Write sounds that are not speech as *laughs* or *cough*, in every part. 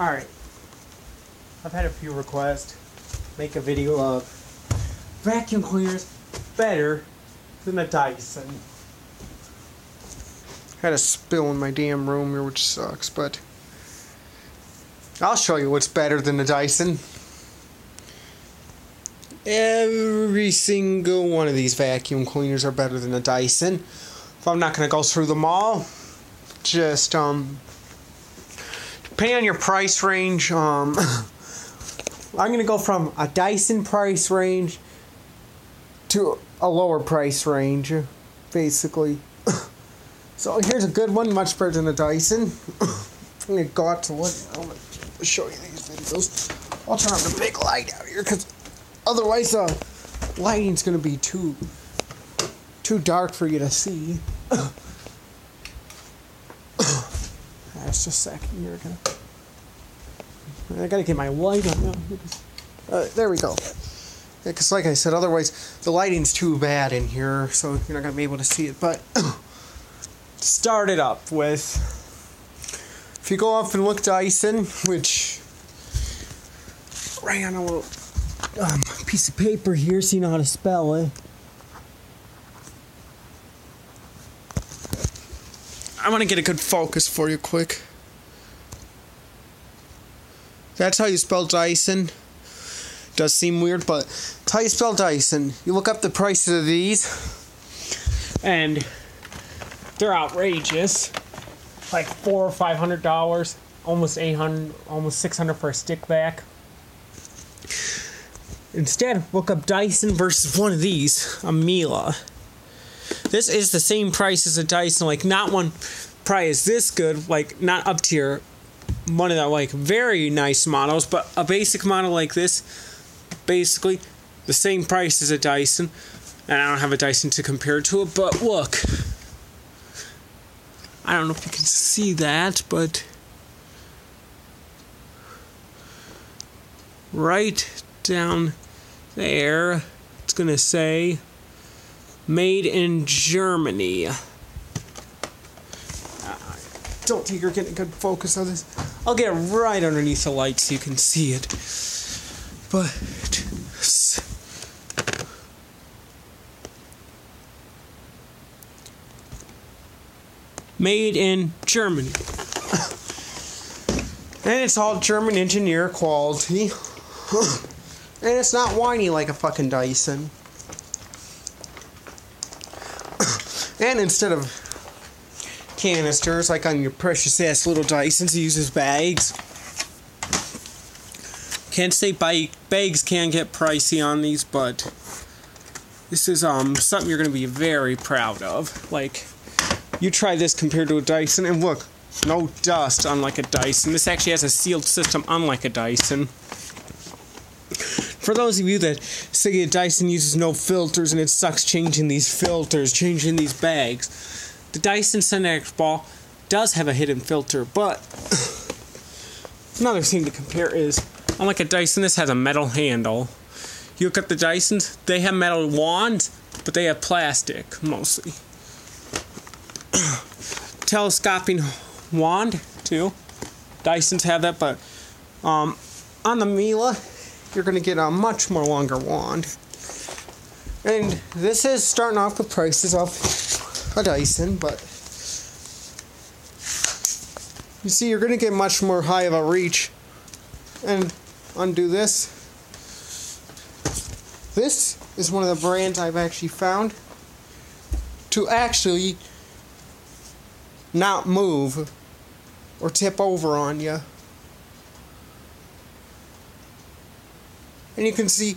Alright. I've had a few requests. Make a video of vacuum cleaners better than a Dyson. Had a spill in my damn room here, which sucks, but I'll show you what's better than a Dyson. Every single one of these vacuum cleaners are better than a Dyson. If I'm not gonna go through them all, just um depending on your price range, um *coughs* I'm gonna go from a Dyson price range to a lower price range, basically. *coughs* so here's a good one, much better than a Dyson. *coughs* I'm gonna go out to I'm gonna show you these videos. I'll turn on the big light out here because otherwise uh lighting's gonna be too too dark for you to see. That's just a second here. I gotta get my light on now. Uh, there we go. Because, like I said, otherwise the lighting's too bad in here, so you're not gonna be able to see it. But *clears throat* start it up with. If you go off and look to Dyson, which right on a little um, piece of paper here, so you know how to spell it. I want to get a good focus for you quick. That's how you spell Dyson. Does seem weird, but it's how you spell Dyson. You look up the prices of these, and they're outrageous. Like four or five hundred dollars, almost eight hundred, almost six hundred for a stick vac. Instead, look up Dyson versus one of these, a Miele. This is the same price as a Dyson, like not one price this good, like not up your one of the like very nice models, but a basic model like this, basically the same price as a Dyson. And I don't have a Dyson to compare to it, but look. I don't know if you can see that, but right down there, it's gonna say made in Germany. Don't think you're getting good focus on this. I'll get right underneath the light so you can see it. But made in Germany. and it's all German engineer quality. and it's not whiny like a fucking Dyson. and instead of canisters like on your precious ass little Dysons, he uses bags. Can't say bags can get pricey on these, but this is um something you're gonna be very proud of. Like you try this compared to a Dyson, and look, no dust, unlike a Dyson. This actually has a sealed system, unlike a Dyson. For those of you that say a Dyson uses no filters and it sucks changing these filters, changing these bags, the Dyson Cinetic ball does have a hidden filter, but another thing to compare is, unlike a Dyson, this has a metal handle. You look at the Dysons, they have metal wands, but they have plastic mostly. *clears throat* telescoping wand too. Dysons have that, but um, on the Miele, you're going to get a much more longer wand. And this is starting off with prices of a Dyson, but you see, you're going to get much more high of a reach. And undo this. This is one of the brands I've actually found to actually not move or tip over on you. And you can see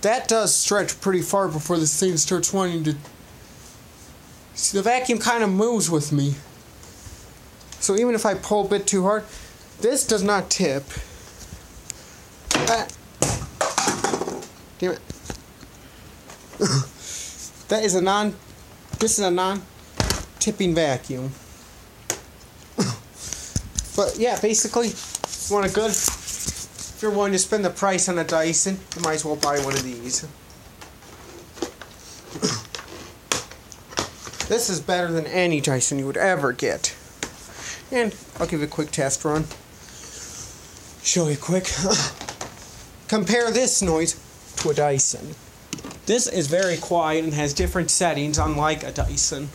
that does stretch pretty far before this thing starts wanting to. See, the vacuum kind of moves with me. So even if I pull a bit too hard, this does not tip. Ah. Damn it. *laughs* that is a non. This is a non tipping vacuum. *coughs* But yeah, basically, you want a good. If you're willing to spend the price on a Dyson, you might as well buy one of these. This is better than any Dyson you would ever get. And I'll give you a quick test run. show you quick. *laughs* Compare this noise to a Dyson. This is very quiet and has different settings, unlike a Dyson.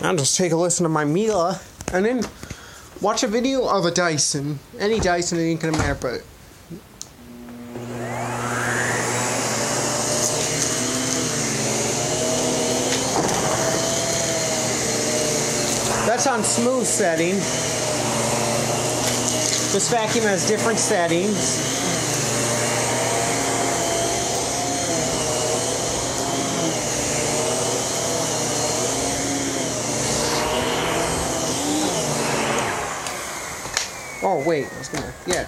Now just take a listen to my Miele, and then watch a video of a Dyson. Any Dyson, it ain't gonna matter, but That's on smooth setting. This vacuum has different settings. Oh wait, I was gonna yeah.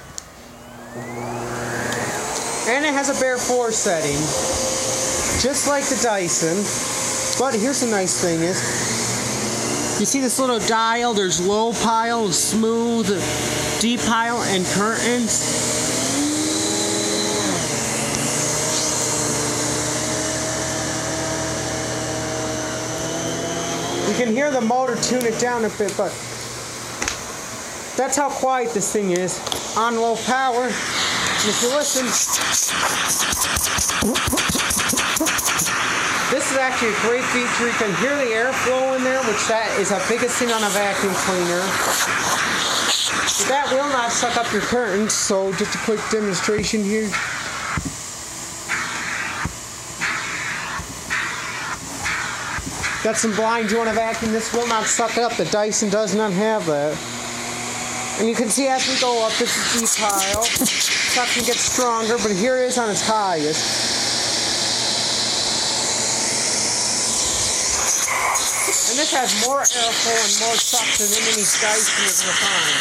And it has a bare floor setting. Just like the Dyson. But here's the nice thing is you see this little dial, there's low pile, smooth, deep pile, and curtains. You can hear the motor tune it down a bit, but that's how quiet this thing is on low power. If you listen, this is actually a great feature. You can hear the airflow in there, which that is the biggest thing on a vacuum cleaner. But that will not suck up your curtains, so just a quick demonstration here. Got some blinds you want to vacuum. This will not suck up. The Dyson does not have that. And you can see as we go up, this is deep pile. Suction gets stronger, but here it is on its highest. Has more airflow and more suction than any Dyson going find.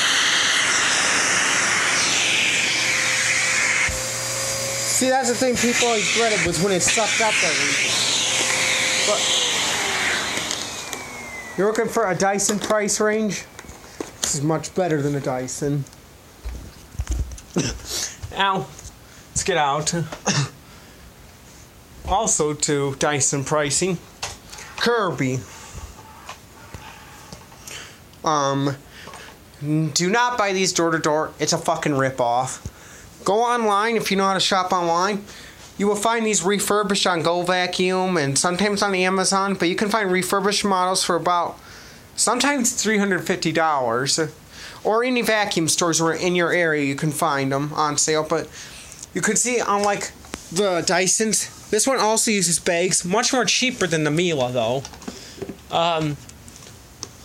See, that's the thing people always dreaded was when it sucked up everything. But you're looking for a Dyson price range? This is much better than a Dyson. *coughs* Ow. Let's get out. *coughs* also to Dyson pricing. Kirby. Um, do not buy these door to door. It's a fucking rip off. Go online if you know how to shop online. You will find these refurbished on Go Vacuum and sometimes on Amazon, but you can find refurbished models for about sometimes $350 or any vacuum stores where in your area you can find them on sale but you can see unlike the Dysons this one also uses bags much more cheaper than the Miele though um,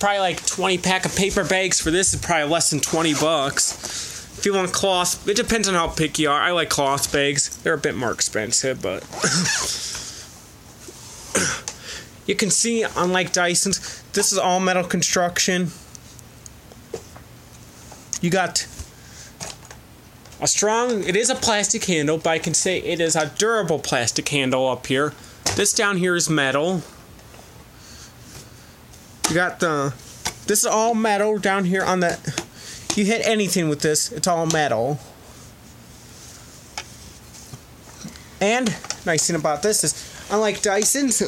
probably like 20 pack of paper bags for this is probably less than 20 bucks if you want cloth it depends on how picky you are I like cloth bags they're a bit more expensive but *coughs* you can see unlike Dyson's this is all metal construction. You got a strong, it is a plastic handle, but I can say it is a durable plastic handle up here. This down here is metal. You got the, this is all metal down here on the, you hit anything with this, it's all metal. And, nice thing about this is, unlike Dyson's,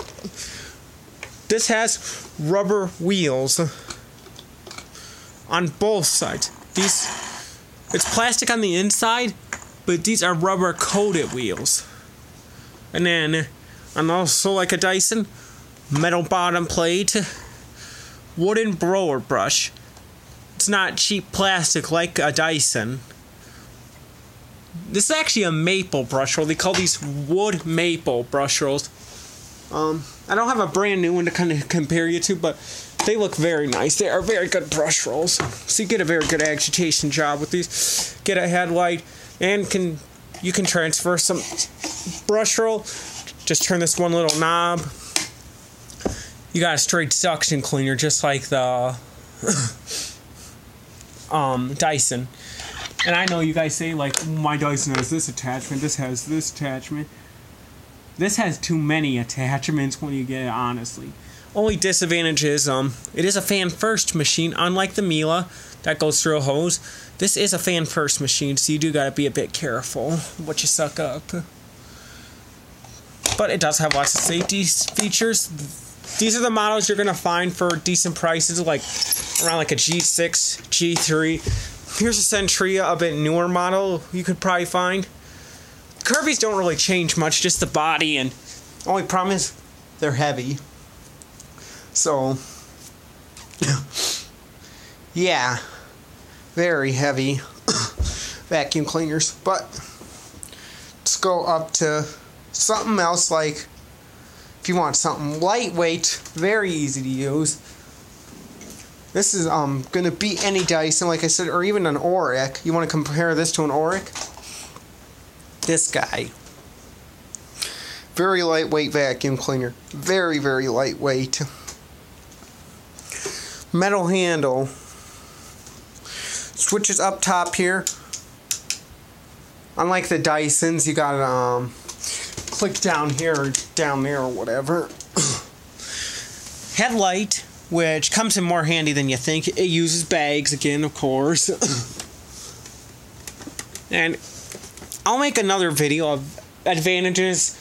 this has rubber wheels on both sides. These it's plastic on the inside, but these are rubber coated wheels. And then and also like a Dyson, metal bottom plate, wooden blower brush. It's not cheap plastic like a Dyson. This is actually a maple brush roll. They call these wood maple brush rolls. Um, I don't have a brand new one to kind of compare you to, but they look very nice. They are very good brush rolls. So you get a very good agitation job with these. Get a headlight and can you can transfer some brush roll. Just turn this one little knob. You got a straight suction cleaner just like the *laughs* um, Dyson. And I know you guys say like my Dyson has this attachment, this has this attachment. This has too many attachments when you get it, honestly. Only disadvantage is um, it is a fan first machine, unlike the Miele that goes through a hose. This is a fan first machine, so you do gotta be a bit careful what you suck up. But it does have lots of safety features. These are the models you're gonna find for decent prices, like around like a G6, G3. Here's a Sentria, a bit newer model you could probably find. Kirby's don't really change much, just the body, and only problem is they're heavy. So, *coughs* yeah, very heavy *coughs* vacuum cleaners. But let's go up to something else like if you want something lightweight, very easy to use. This is um gonna beat any Dyson, like I said, or even an Oreck. You want to compare this to an Oreck? This guy. Very lightweight vacuum cleaner. Very, very lightweight. Metal handle. Switches up top here. Unlike the Dysons, you got um click down here or down there or whatever. Headlight, which comes in more handy than you think. It uses bags again, of course. *laughs* and I'll make another video of advantages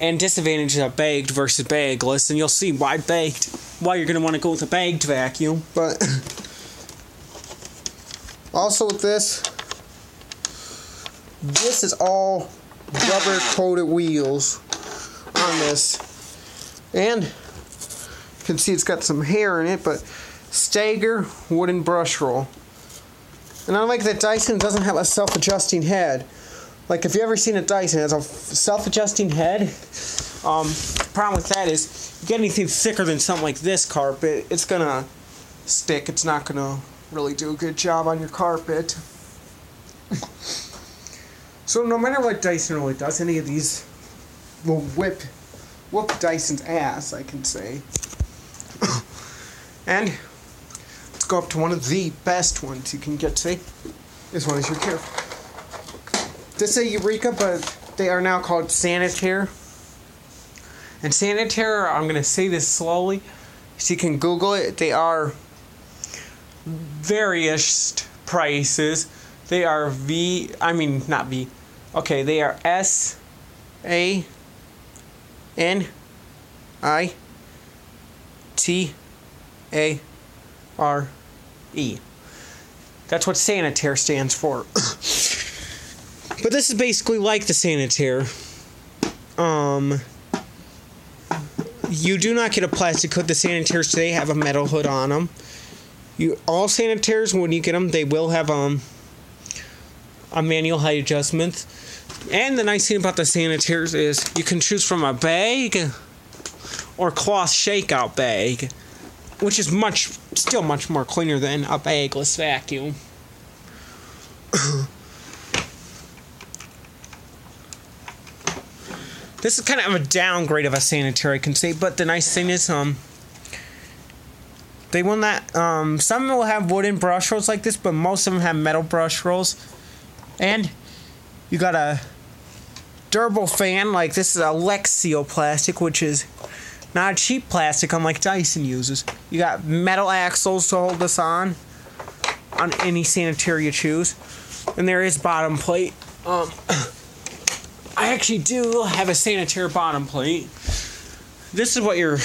and disadvantages of bagged versus bagless, and you'll see why bagged, why you're gonna want to go with a bagged vacuum. But *laughs* also with this, this is all rubber coated wheels on this, and you can see it's got some hair in it, but Stager wooden brush roll. And I like that Dyson doesn't have a self-adjusting head. Like if you ever seen a Dyson has a self-adjusting head, um, problem with that is you get anything thicker than something like this carpet, it's gonna stick. It's not gonna really do a good job on your carpet. *laughs* so no matter what Dyson really does, any of these will whip whoop Dyson's ass, I can say. *coughs* and let's go up to one of the best ones you can get today. This one is your care. This is Eureka, but they are now called Sanitaire. And Sanitaire, I'm going to say this slowly so you can Google it. They are various prices. They are V, I mean, not V. Okay, they are S A N I T A R E. That's what Sanitaire stands for. *coughs* but this is basically like the Sanitaire. Um, you do not get a plastic hood. The Sanitaires today have a metal hood on them. You all Sanitaires when you get them, they will have um a manual height adjustment. And the nice thing about the Sanitaires is you can choose from a bag or cloth shakeout bag, which is much still much more cleaner than a bagless vacuum. *coughs* this is kind of a downgrade of a Sanitaire, I can say, but the nice thing is, um, they will not, um, some will have wooden brush rolls like this, but most of them have metal brush rolls. And you got a durable fan, like this is a Lexan plastic, which is not cheap plastic, unlike Dyson uses. You got metal axles to hold this on, on any Sanitaire you choose. And there is bottom plate. Um, *coughs* I actually do have a Sanitaire bottom plate. This is what your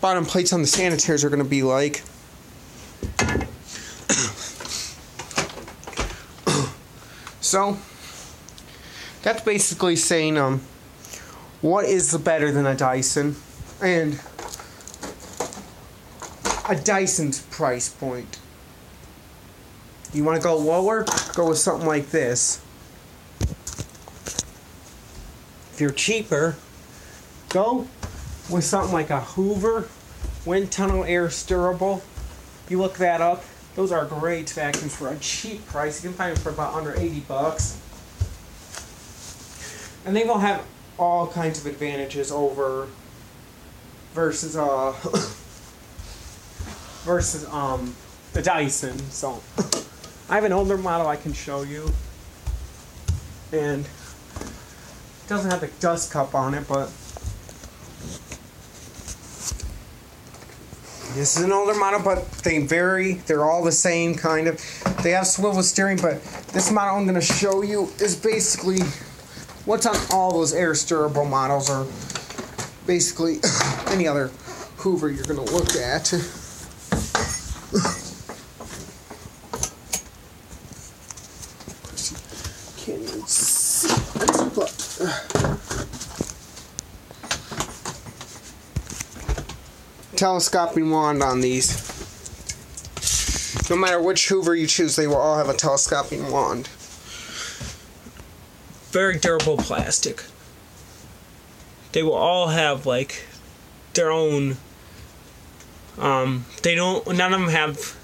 bottom plates on the sanitaires are going to be like. So, that's basically saying, um, what is better than a Dyson? And a Dyson's price point. You want to go lower? Go with something like this. If you're cheaper, go with something like a Hoover wind tunnel Air Steerable. You look that up. Those are great vacuums for a cheap price. You can find them for about under 80 bucks. And they will have all kinds of advantages over versus uh *coughs* versus um the Dyson. So I have an older model I can show you. And it doesn't have the dust cup on it, but this is an older model, but they vary. They're all the same kind of. They have swivel steering, but this model I'm going to show you is basically what's on all those Air Steerable models or basically *coughs* any other Hoover you're gonna look at. Can't even see it, but telescoping wand on these. No matter which Hoover you choose, they will all have a telescoping wand. Very durable plastic. They will all have like their own. Um, they don't. None of them have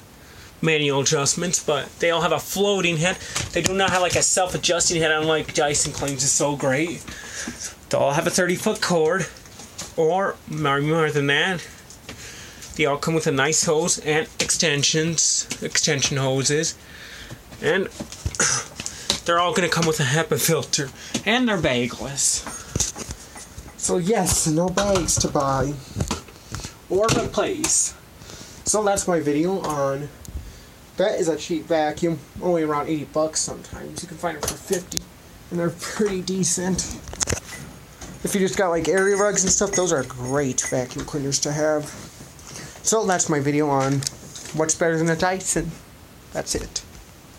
manual adjustments, but they all have a floating head. They do not have like a self-adjusting head, unlike Dyson claims is so great. They all have a 30-foot cord, or more, more than that. They all come with a nice hose and extensions, extension hoses, and *coughs* they're all gonna come with a HEPA filter, and they're bagless. So yes, no bags to buy. Or replace. So that's my video on that is a cheap vacuum, only around 80 bucks sometimes. You can find them for 50 and they're pretty decent. If you just got like area rugs and stuff, those are great vacuum cleaners to have. So that's my video on what's better than a Dyson. That's it.